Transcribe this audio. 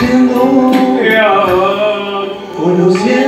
cielo, por los cielos.